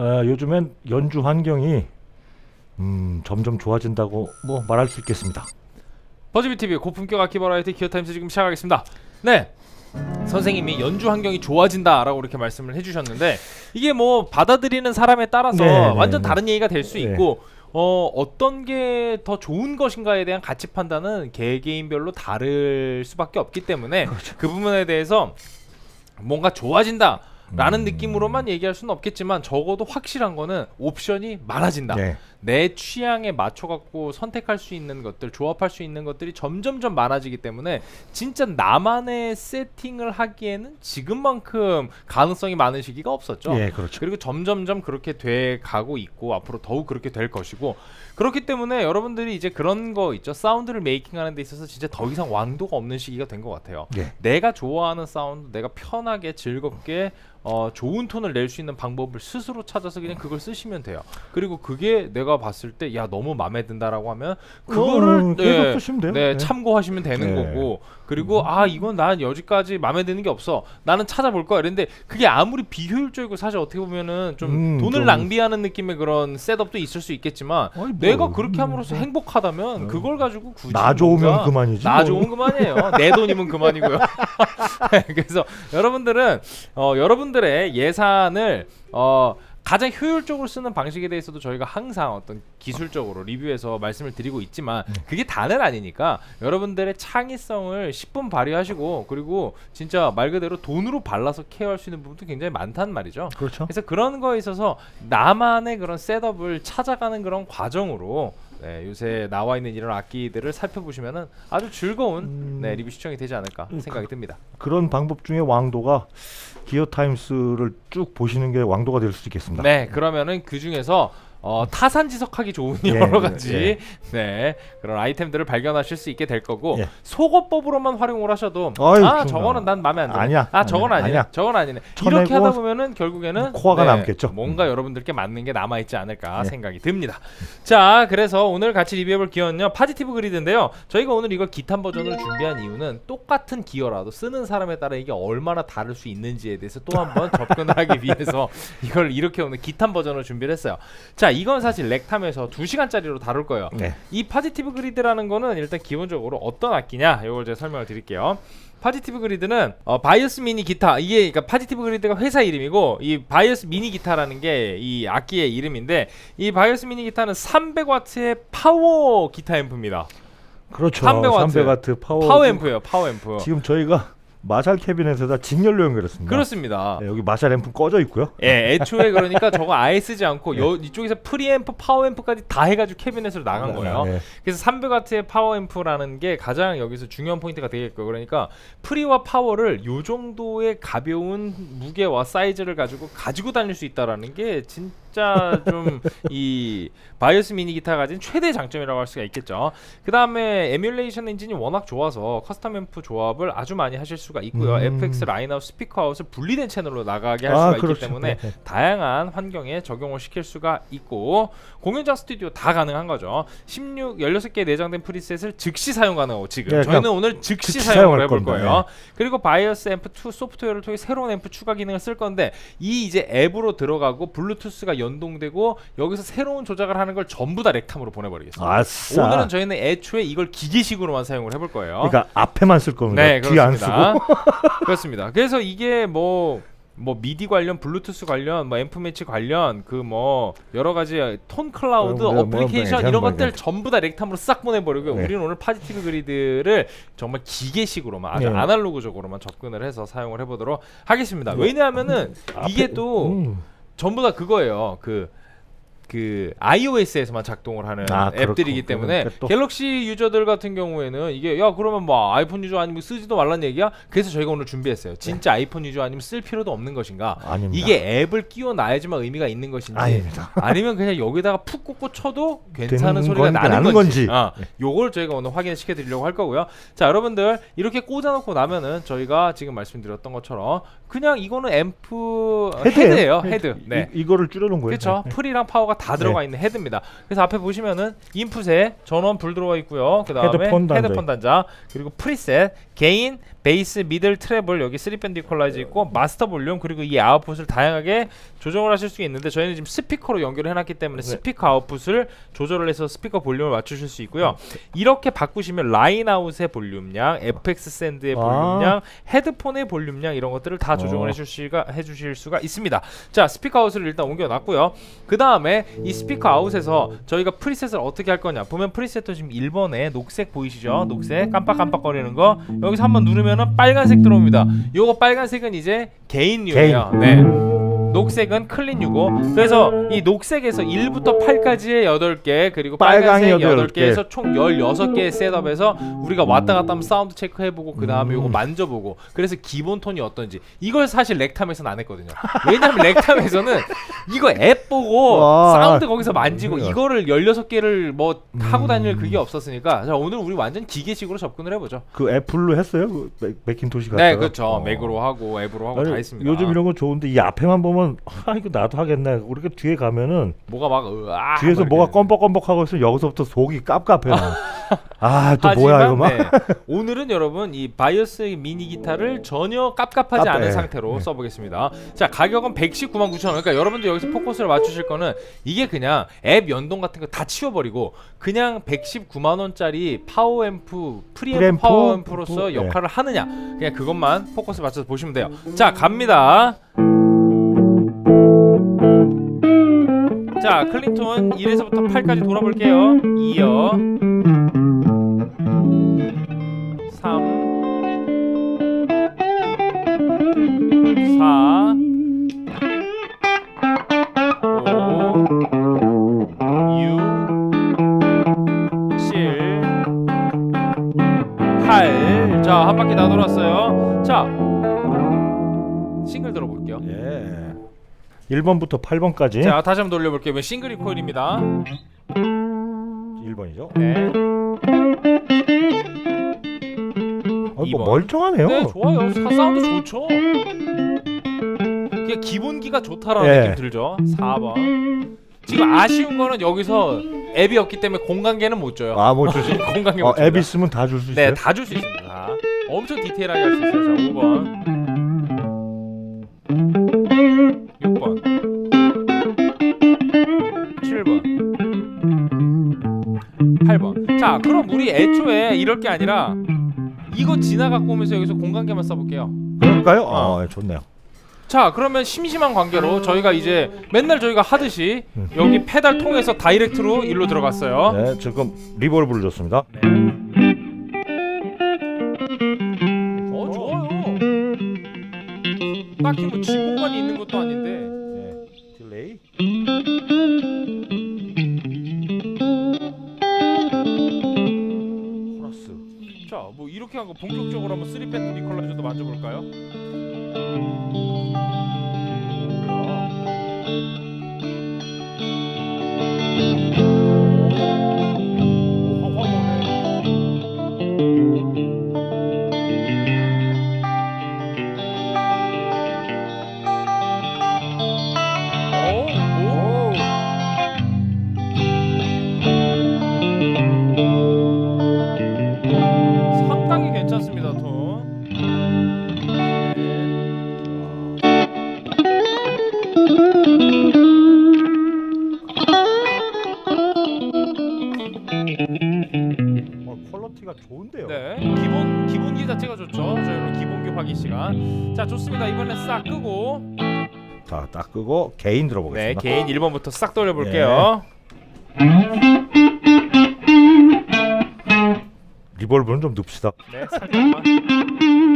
아, 요즘엔 연주 환경이 음, 점점 좋아진다고 뭐 말할 수 있겠습니다. 버즈비 TV 고품격 악기 버라이어티 기어 타임스 지금 시작하겠습니다. 네. 선생님이 연주 환경이 좋아진다라고 이렇게 말씀을 해주셨는데 이게 뭐 받아들이는 사람에 따라서 네, 네, 완전 네. 다른 얘기가 될수 네. 있고 어 어떤 게 더 좋은 것인가에 대한 가치 판단은 개개인별로 다를 수밖에 없기 때문에 그렇죠. 그 부분에 대해서 뭔가 좋아진다. 라는 음. 느낌으로만 얘기할 수는 없겠지만 적어도 확실한 거는 옵션이 많아진다. 네. 내 취향에 맞춰 갖고 선택할 수 있는 것들, 조합할 수 있는 것들이 점점점 많아지기 때문에 진짜 나만의 세팅을 하기에는 지금만큼 가능성이 많은 시기가 없었죠. 예, 그렇죠. 그리고 점점점 그렇게 돼 가고 있고 앞으로 더욱 그렇게 될 것이고 그렇기 때문에 여러분들이 이제 그런 거 있죠. 사운드를 메이킹하는 데 있어서 진짜 더 이상 왕도가 없는 시기가 된 것 같아요. 예. 내가 좋아하는 사운드, 내가 편하게 즐겁게 어, 좋은 톤을 낼 수 있는 방법을 스스로 찾아서 그냥 그걸 쓰시면 돼요. 그리고 그게 내가 봤을 때 야 너무 마음에 든다라고 하면 그거를 어, 돼요. 네, 네. 참고하시면 되는 네. 거고 그리고 아 이건 난 여기까지 마음에 드는 게 없어 나는 찾아볼 거야 이랬는데 그게 아무리 비효율적이고 사실 어떻게 보면은 좀 음, 돈을 좀- 낭비하는 느낌의 그런 셋업도 있을 수 있겠지만 아니, 뭐, 내가 그렇게 음, 함으로써 뭐. 행복하다면 어. 그걸 가지고 굳이 나 좋으면 그만이지. 나 뭐. 좋으면 그만이에요. 내 돈이면 그만이고요. 그래서 여러분들은 어, 여러분들 의 예산을 어, 가장 효율적으로 쓰는 방식에 대해서도 저희가 항상 어떤 기술적으로 리뷰해서 말씀을 드리고 있지만 네. 그게 다는 아니니까 여러분들의 창의성을 10분 발휘하시고 그리고 진짜 말 그대로 돈으로 발라서 케어할 수 있는 부분도 굉장히 많단 말이죠. 그렇죠. 그래서 그런 거에 있어서 나만의 그런 셋업을 찾아가는 그런 과정으로 네, 요새 나와 있는 이런 악기들을 살펴보시면은 아주 즐거운 음. 네, 리뷰 시청이 되지 않을까 음, 생각이 듭니다. 그런 방법 중에 왕도가 기어 타임스를 쭉 보시는 게 왕도가 될수 있겠습니다. 네, 그러면은 그 중에서 어, 타산지석하기 좋은 예, 여러 예, 가지 예. 네 그런 아이템들을 발견하실 수 있게 될 거고 예. 소거법으로만 활용을 하셔도 아유, 아좀 저거는 난 마음에 안 들어. 아니야, 아 저건 아니야. 아니야. 저건 아니네. 이렇게 하다 보면은 결국에는 코어가 남겠죠. 뭔가 음. 여러분들께 맞는 게 남아 있지 않을까 예. 생각이 듭니다. 자, 그래서 오늘 같이 리뷰해볼 기어는요 Positive Grid인데요. 저희가 오늘 이걸 기탐 버전으로 준비한 이유는 똑같은 기어라도 쓰는 사람에 따라 이게 얼마나 다를 수 있는지에 대해서 또 한번 접근을 하기 위해서 이걸 이렇게 오늘 기탐 버전으로 준비를 했어요. 자, 이건 사실 렉탐에서 2시간짜리로 다룰 거예요. 네. 이 Positive Grid라는 거는 일단 기본적으로 어떤 악기냐 이걸 제가 설명을 드릴게요. Positive Grid는 어, BIAS Mini Guitar 이게 그러니까 Positive Grid가 회사 이름이고 이 BIAS Mini Guitar라는 게 이 악기의 이름인데 이 BIAS Mini Guitar는 300와트의 파워 기타 앰프입니다. 그렇죠. 300 와트. 300와트 파워. 파워 앰프예요. 파워 앰프. 지금 저희가 마샬 캐비넷에다 직렬로 연결했습니다. 그렇습니다. 네, 여기 마샬 앰프 꺼져 있고요. 예, 애초에 그러니까 저거 아예 쓰지 않고 여, 이쪽에서 프리앰프, power amp까지 다 해가지고 캐비넷으로 나간 거예요. 네. 그래서 300와트의 power amp라는 게 가장 여기서 중요한 포인트가 되겠고 그러니까 pre와 파워를 요 정도의 가벼운 무게와 사이즈를 가지고 가지고 다닐 수 있다라는 게 진짜 좀 이 BIAS Mini Guitar 가진 최대 장점이라고 할 수가 있겠죠. 그 다음에 에뮬레이션 엔진이 워낙 좋아서 custom 앰프 조합을 아주 많이 하실 수가 있고요. 음. FX line out 스피커 out을 분리된 채널로 나가게 할 아, 수가 있기 그렇죠. 때문에 네, 네. 다양한 환경에 적용을 시킬 수가 있고 공연장 스튜디오 다 가능한 거죠. 16 16개 내장된 preset을 즉시 사용 가능하고 지금 네, 저희는 그냥 오늘 즉시, 즉시 사용을 해볼 겁니다. 거예요. 그리고 BIAS Amp 2 소프트웨어를 통해 새로운 앰프 추가 기능을 쓸 건데 이 이제 앱으로 들어가고 블루투스가 연 동되고 여기서 새로운 조작을 하는 걸 전부 다 렉탐으로 보내버리겠습니다. 아싸. 오늘은 저희는 애초에 이걸 기계식으로만 사용을 해볼 거예요. 그러니까 앞에만 쓸 겁니다. 네, 뒤에 안 그렇습니다. 쓰고. 그렇습니다. 그래서 이게 뭐. 뭐 미디 관련, 블루투스 관련, 뭐 앰프 매치 관련, 그 뭐 여러 가지 Tone Cloud, 어, 뭐, 뭐, 어플리케이션 뭐, 이런 뭐, 것들 네. 전부 다 렉탐으로 싹 보내버리고 네. 우리는 오늘 Positive Grid를 정말 기계식으로만 아주 네. 아날로그적으로만 접근을 해서 사용을 해보도록 하겠습니다. 네. 왜냐하면은 이게 앞에- 또 음. 전부 다 그거예요. 그 그 iOS에서만 작동을 하는 아, 앱들이기. 때문에 그러니까 또- 갤럭시 유저들 같은 경우에는 이게 야 그러면 뭐 아이폰 유저 아니면 쓰지도 말란 얘기야? 그래서 저희가 오늘 준비했어요. 진짜 아이폰 유저 아니면 쓸 필요도 없는 것인가? 아닙니다. 이게 앱을 끼워 놔야지만 의미가 있는 것인지 아닙니다. 아니면 그냥 여기다가 푹 꽂고 쳐도 괜찮은 소리가 건 나는, 건지, 건지. 어, 요걸 저희가 오늘 확인을 시켜 드리려고 할 거고요. 자 여러분들 이렇게 꽂아 놓고 나면은 저희가 지금 말씀드렸던 것처럼 그냥 이거는 앰프 어, 헤드예요. 헤드예요. 헤드. 네. 이, 이거를 줄여 놓은 거예요. 그렇죠. 네. pre랑 파워가 다 들어가 있는 헤드입니다. 그래서 앞에 보시면은 인풋에 전원 불 들어가 있고요. 그 다음에 헤드폰 단자. 헤드폰 단자 그리고 preset gain 베이스 middle treble 여기 3밴드 이퀄라이저 있고 마스터 볼륨 그리고 이 아웃풋을 다양하게 조정을 하실 수 있는데 저희는 지금 스피커로 연결을 해놨기 때문에 네. 스피커 아웃풋을 조절을 해서 스피커 볼륨을 맞추실 수 있고요. 이렇게 바꾸시면 line out의 볼륨량, FX send의 아. 볼륨량, 헤드폰의 볼륨량 이런 것들을 다 조정을 어. 해주실 수가 해 주실 수가 있습니다. 자 스피커 out을 일단 옮겨 놨고요. 그 다음에 이 스피커 out에서 저희가 preset을 어떻게 할 거냐 보면 preset도 지금 1번에 녹색 보이시죠? 녹색 깜빡깜빡거리는 거 여기서 한번 누르면 은 빨간색 들어옵니다. 요거 빨간색은 이제 gain류예요. 네. 녹색은 clean류고 그래서 이 녹색에서 1부터 8까지의 8개 그리고 빨간색 여덟 8개에서 총 16개의 setup에서 우리가 왔다 갔다 하면 사운드 체크해보고 그 다음에 요거 만져보고 그래서 기본 톤이 어떤지 이걸 사실 렉탐에서는 안 했거든요 왜냐면 렉탐에서는 이거 앱 보고 와. 사운드 거기서 만지고 음. 이거를 16개를 뭐 하고 다닐 음. 그게 없었으니까 자 오늘 우리 완전 기계식으로 접근을 해보죠 그 애플로 했어요? 그 맥, 맥킨토시 같은 네 거? 그렇죠 어. 맥으로 하고 앱으로 하고 아니, 다 했습니다 요즘 이런 거 좋은데 이 앞에만 보면 아 이거 나도 하겠네. 우리가 뒤에 가면은 뭐가 막 으아 뒤에서 막 뭐가 이렇게 껌뻑껌뻑 하고 있으면 여기서부터 속이 깝깝해. 아또 뭐야 이거 막. 네, 오늘은 여러분 이 BIAS Mini 기타를 전혀 깝깝하지 깝- 않은 네. 상태로 네. 써보겠습니다. 자 가격은 119만 9천 원. 그러니까 여러분들 여기서 포커스를 맞추실 거는 이게 그냥 앱 연동 같은 거 다 치워버리고 그냥 119만 원짜리 파워 앰프 프리앰프 프리앰프? 파워 앰프로서 네. 역할을 하느냐 그냥 그것만 포커스 맞춰서 보시면 돼요. 자 갑니다. 자 클린톤 1에서부터 8까지 돌아볼게요. 2요 3 4 5 6 7 8 자, 한 바퀴 다 돌았어요. 자, 싱글 들어볼게요. 예. 1번부터 8번까지. 자, 다시 한번 돌려볼게요. 이번 싱글 코일입니다. 1번이죠. 네. 어, 이번. 뭐 멀쩡하네요. 네, 좋아요. 사, 사운드 좋죠. 그게 기본기가 좋다라는 예. 느낌 들죠. 4번. 지금 아쉬운 거는 여기서 앱이 없기 때문에 공간계는 못 줘요. 아, 뭐 주시. 공간계 어, 못 줘요. 앱 있으면 다 줄 수 있어요. 네, 다 줄 수 있습니다. 다. 엄청 디테일하게 할 수 있어요. 자, 5번. 6번. 자, 그럼 우리 애초에 이럴 게 아니라 이거 지나갖고 오면서 여기서 공간계만 써볼게요. 그럴까요? 어. 어, 좋네요. 자, 그러면 심심한 관계로 저희가 이제 맨날 저희가 하듯이 음. 여기 페달 통해서 다이렉트로 일로 들어갔어요. 네, 지금 reverb를 줬습니다. 네. 어 좋아요. 딱히 뭐 지공간이 있는 것도 아닌데. 네. delay. 이렇게 한거 본격적으로 한번 3밴드 이퀄라이저도 만져볼까요? 끄고 개인 네, 들어보겠습니다. 개인 1번부터 싹 돌려볼게요. 리볼브는 좀 눕시다. 네, 살짝만.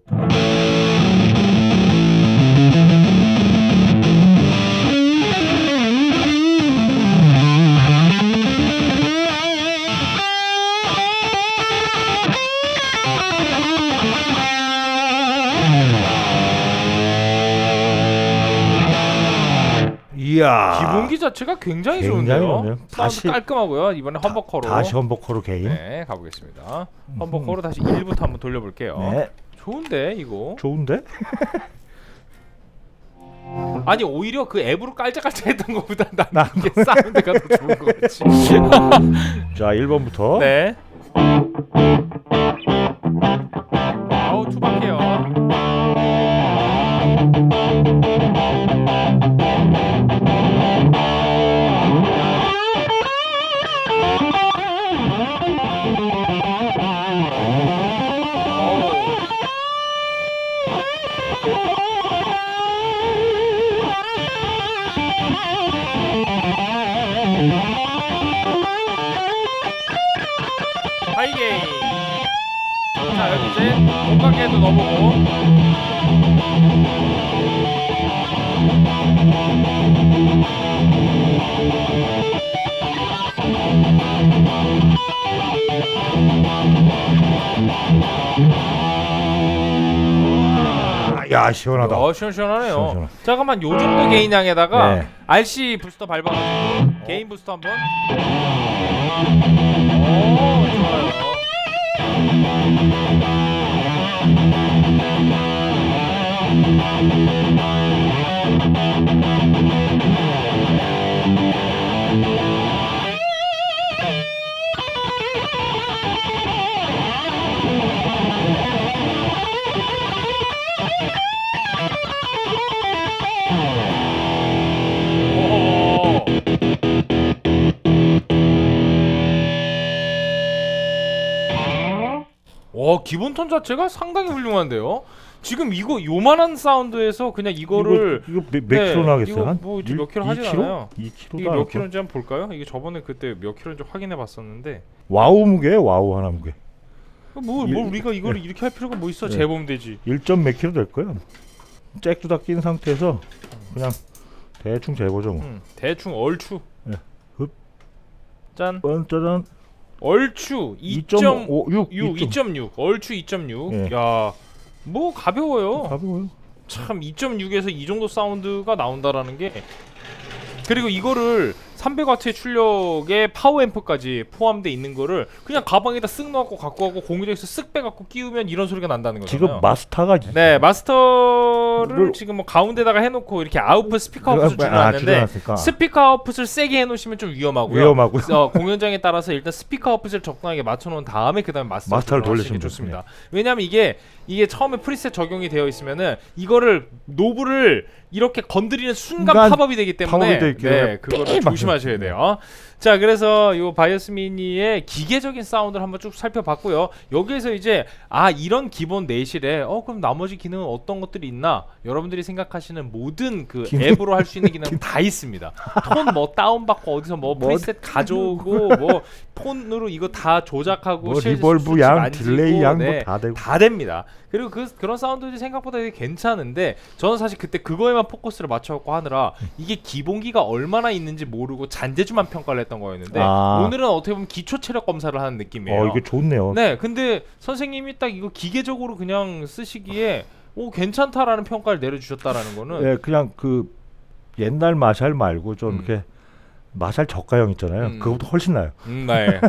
좋다. 이야. 기본기 자체가 굉장히, 굉장히 좋은데요. 사운드 다시- 깔끔하고요. 이번에 험버커로. 다 시 험버커로 개인. 네, 가보겠습니다. 험버커로 다시 1부터 한번 돌려볼게요. 네. 좋은데 이거. 좋은데? 아니 오히려 그 앱으로 깔짝깔짝했던 것보다 난 나- 이게 사운드가 더 좋은 것 같지. 자, 1번부터. 네. 아우 투박해요. 야, 시원하다. 어 시원시원하네요. 시원시원하. 잠깐만 요 정도 개인량에다가 네. RC 부스터 밟아가지고 개인 부스터 한번. 오 좋아요. 기본 톤 자체가 상당히 훌륭한데요. 지금 이거 요만한 사운드에서 그냥 이거를 이거, 이거 몇, 몇 네, 킬로 나겠어요? 한뭐 일- 몇 킬로 킬로? 않아요. 2kg도 이게 몇 킬로인지 한번 볼까요? 이게 저번에 그때 몇 킬로인지 확인해 봤었는데 와우 무게 와우 하나 무게. 뭐, 일- 뭐 우리가 이거를 이렇게 할 필요가 뭐 있어? 네. 재보면 되지. 1점 몇 킬로 될 거야. 잭도 다 낀 상태에서 그냥 대충 재보죠 뭐. 음, 대충 얼추. 네. 흡. 짠. 짜잔 얼추 2.6 2.56 2.6 얼추 2.6. 예. 야. 뭐 가벼워요. 가벼워요. 참 2.6에서 이 정도 사운드가 나온다라는 게 그리고 이거를 300와트의 출력에 파워 앰프까지 포함돼 있는 거를 그냥 가방에다 쓱 넣고 갖고 가고 공연장에서 쓱 빼갖고 끼우면 이런 소리가 난다는 거잖아요. 지금 마스터가 네 마스터를 를- 지금 뭐 가운데다가 해놓고 이렇게 아웃풋 스피커 아웃풋을 아, 줄여놨는데 줄여놨으니까. 스피커 아웃풋을 세게 해놓으시면 좀 위험하고요. 위험하고요. 어, 공연장에 따라서 일단 스피커 아웃풋을 적당하게 맞춰놓은 다음에 그다음에 마스터 마스터를 게 돌리시면 좋습니다. 왜냐하면 이게 이게 처음에 preset 적용이 되어 있으면은 이거를 knob를 이렇게 건드리는 순간 팝업이 되기 때문에 네, 그거를 삐 조심하셔야 돼요. 자, 그래서 요 BIAS Mini의 기계적인 사운드를 한번 쭉 살펴봤고요. 여기에서 이제 아 이런 기본 내실에 어 그럼 나머지 기능은 어떤 것들이 있나? 여러분들이 생각하시는 모든 그 기능? 앱으로 할 수 있는 기능 다 있습니다. 톤 뭐 다운 받고 어디서 뭐뭐 preset 가져오고 뭐 폰으로 이거 다 조작하고 뭐 reverb 양, 만지고, delay 양뭐 네, 다 되고. 다 됩니다. 그리고 그 그런 사운드들이 생각보다 되게 괜찮은데 저는 사실 그때 그거에만 포커스를 맞춰갖고 하느라 이게 기본기가 얼마나 있는지 모르고 잔재주만 평가를 했던 거였는데 아. 오늘은 어떻게 보면 기초 체력 검사를 하는 느낌이에요. 어 이게 좋네요. 네, 근데 선생님이 딱 이거 기계적으로 그냥 쓰시기에 오 괜찮다라는 평가를 내려주셨다라는 거는 예, 그냥 그 옛날 마샬 말고 좀 음. 이렇게 마샬 저가형 있잖아요. 음. 그거보다 훨씬 나요. 음, 네.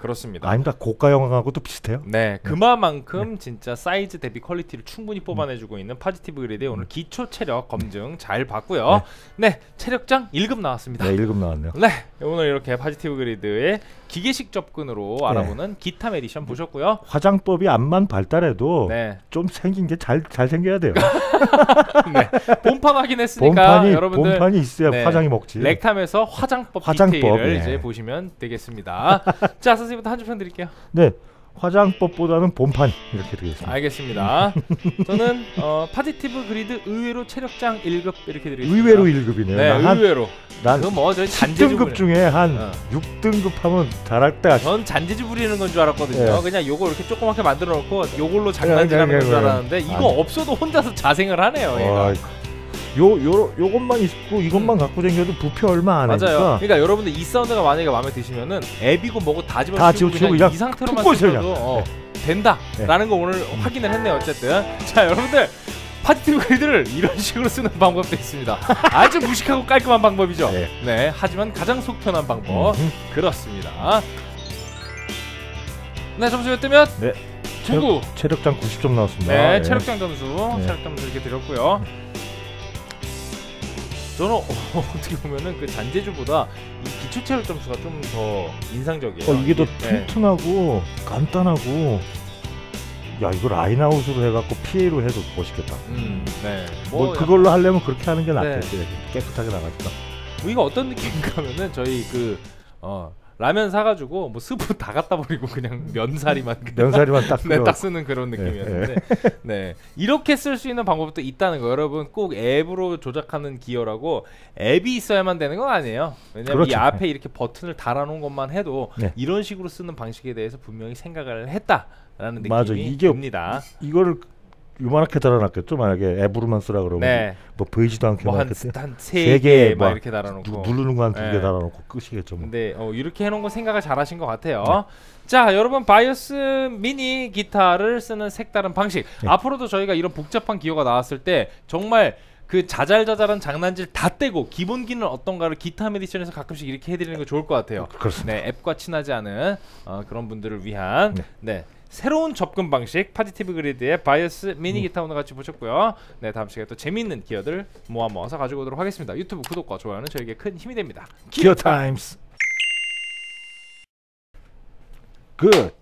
그렇습니다. 아닙니다. 고가형하고도 비슷해요. 네, 그만큼 진짜 사이즈 대비 퀄리티를 충분히 뽑아내주고 있는 Positive Grid의 오늘 기초 체력 검증 잘 봤고요. 네, 체력장 1급 나왔습니다. 네, 1급 나왔네요. 네, 오늘 이렇게 Positive Grid의 기계식 접근으로 알아보는 기탐 에디션 보셨고요. 화장법이 암만 발달해도 네, 좀 생긴 게 잘 잘 생겨야 돼요. 네, 본판 확인했으니까 본판이 여러분들 본판이 있어야 네, 화장이 먹지. 렉탐에서 화장법, 화장법, 디테일을 네. 이제 보시면 되겠습니다. 자, 선생님부터 한줄평 드릴게요. 네. 화장법보다는 본판 이렇게 되겠습니다. 알겠습니다. 저는 어, Positive Grid 의외로 체력장 1급 이렇게 드리겠습니다. 의외로 1급이네요. 네, 한, 의외로. 난 그뭐 저희 10등급 잔재주 중에 한 어. 6등급 하면 잘할 때가 전 잔재주 부리는 건 줄 알았거든요. 예. 그냥 요거 이렇게 조그맣게 만들어 놓고 요걸로 장난질하는 건 줄 알았는데 이거 아니. 없어도 혼자서 자생을 하네요. 와, 요, 요, 요것만 있고 이것만 갖고 다녀도 부피 얼마 안 음. 맞아요. 하니까 그러니까 여러분들 이 사운드가 만약에 마음에 드시면은 앱이고 뭐고 다 집어치우고 다 그냥, 그냥 이 상태로만 쓰셔도. 어, 된다라는 거 오늘 확인을 했네요. 어쨌든 자 여러분들 Positive Grid를 이런 식으로 쓰는 방법도 있습니다. 아주 무식하고 깔끔한 방법이죠. 네. 네. 하지만 가장 속 편한 방법 음, 그렇습니다. 네 점수 몇 대면? 네. 누구? 체력 장 90점 나왔습니다. 네, 예. 체력장 점수, 네. 체력 점수 이렇게 드렸고요. 저는 어, 어떻게 보면은 그 잔재주보다 이 기초 체력 점수가 좀 더 인상적이에요. 어, 이게 더 네. 튼튼하고 간단하고 야 이거 라인아웃으로 해갖고 PA로 해도 멋있겠다. 음, 네. 뭐, 뭐 그걸로 하려면 그렇게 하는 게 네. 낫겠지. 깨끗하게 나가니까. 우리가 어떤 느낌인가 하면은 저희 그 어, 라면 사가지고 뭐 스프 다 갖다 버리고 그냥 면사리만 면사리만 딱 네. 딱 쓰는 그런 느낌이었는데. 네. 이렇게 쓸 수 있는 방법도 있다는 거 여러분 꼭 앱으로 조작하는 기어라고 앱이 있어야만 되는 건 아니에요. 왜냐면 이 그렇죠. 앞에 이렇게 버튼을 달아놓은 것만 해도 네. 이런 식으로 쓰는 방식에 대해서 분명히 생각을 했다라는 느낌이 맞아, 이게 듭니다. 이거를 요만하게 달아놨겠죠. 만약에 앱으로만 쓰라 그러면 네. 뭐 보이지도 않게 뭐 놨겠지. 뭐한세 개, 개막막 이렇게 달아놓고 누, 누르는 거 한 두개 네. 달아놓고 끝이겠죠. 뭐. 근데 어, 이렇게 해놓은 거 생각을 잘하신 것 같아요. 네. 자, 여러분 BIAS MINI 기타를 쓰는 색다른 방식. 네. 앞으로도 저희가 이런 복잡한 기어가 나왔을 때 정말 그 자잘자잘한 장난질 다 떼고 기본기는 어떤가를 기탐 edition에서 가끔씩 이렇게 해드리는 거 좋을 것 같아요. 그렇습니다. 네, 앱과 친하지 않은 어, 그런 분들을 위한 네. 네. 새로운 접근 방식 Positive Grid의 BIAS MINI 음. 기타 오늘 같이 보셨고요. 네, 다음 시간에 또 재미있는 기어들 모아 모아서 가지고 오도록 하겠습니다. 유튜브 구독과 좋아요는 저에게 큰 힘이 됩니다. 기어 타임스. 굿.